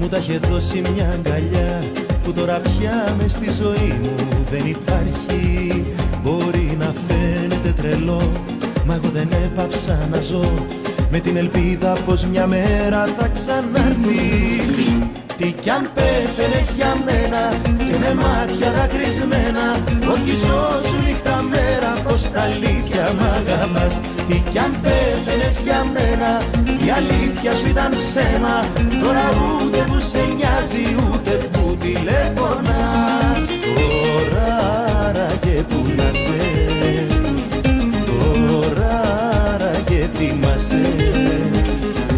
Μου τα είχε δώσει μια αγκαλιά που τώρα πια μες στη ζωή μου δεν υπάρχει. Μπορεί να φαίνεται τρελό, μα εγώ δεν έπαψα να ζω Με την ελπίδα πως μια μέρα θα ξαναρθεί τι κι αν πέθαινες για μένα και με μάτια δακρυσμένα Όχι ζως σου νύχτα μέρα πως τα αλήθεια μ' αγαπάς. Τι κι αν πέθαινες για μένα η αλήθεια σου ήταν ψέμα. Τώρα ούτε που σε νοιάζει ούτε που τηλεφωνάς. Τώρα άραγε που να σε. Τώρα άραγε θυμάσαι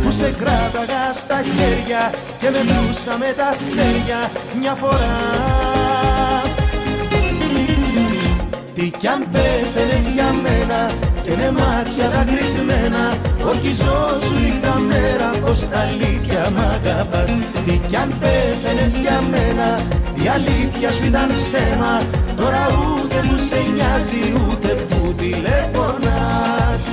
Που σε κράταγα στα χέρια και μετρούσαμε τα αστέρια μια φορά. Τι κι αν πέθαινες για μένα και με μάτια δακρυσμένα όχι ζω σου νύχτα μέρα πως τα αλήθεια μ' αγαπάς. Τι κι αν πέθαινες για μένα η αλήθεια σου ήταν ψέμα τώρα ούτε που σε νοιάζει ούτε που τηλεφωνάς.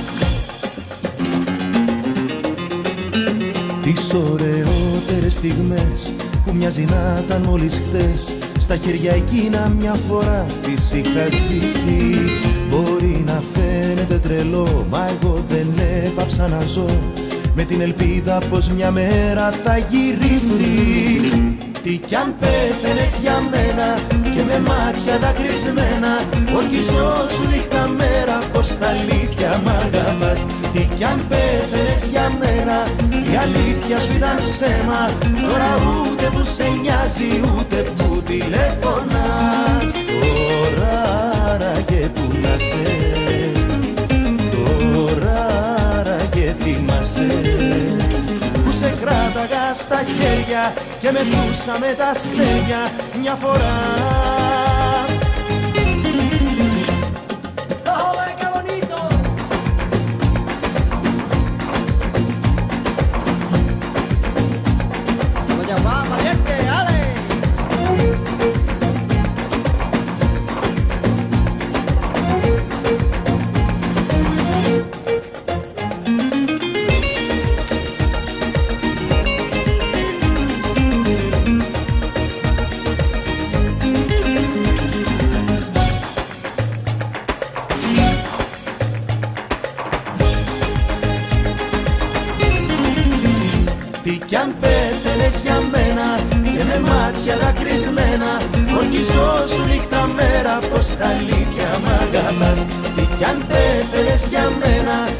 Τις ωραιότερες στιγμές που μοιάζει να ήταν μόλις χτες Στα χέρια εκείνα μια φορά. Τις είχα ζήσει. Μπορεί να φαίνεται τρελό μα εγώ δεν έπαψα να ζω. Με την ελπίδα πως μια μέρα θα γυρίσει. Τι κι αν πέθαινες για μένα και με μάτια δακρυσμένα Όχι ζω σου νύχτα μέρα πως τα αλήθεια μ' αγαπάς. Τι κι αν πέθαινες για μένα η αλήθεια σου ήταν ψέμα. Τώρα ούτε που σε νοιάζει ούτε που τηλεφωνάς. Τώρα άραγε που να σε. Τώρα άραγε θυμάσαι που σε κράταγα στα χέρια και μετρούσαμε τα αστέρια μια φορά Τι κι αν πέθαινες για μένα και με μάτια δακρυσμένα Όχι ζω σου νύχτα μέρα πως τα αλήθεια μ' αγαπάς. Τι κι αν πέθαινες για μένα η